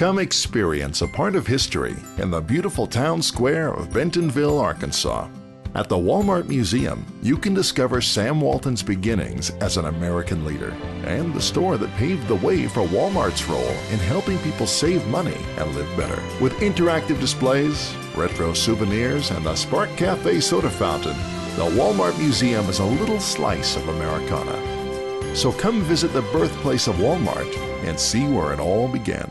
Come experience a part of history in the beautiful town square of Bentonville, Arkansas. At the Walmart Museum, you can discover Sam Walton's beginnings as an American leader and the store that paved the way for Walmart's role in helping people save money and live better. With interactive displays, retro souvenirs, and the Spark Cafe soda fountain, the Walmart Museum is a little slice of Americana. So come visit the birthplace of Walmart and see where it all began.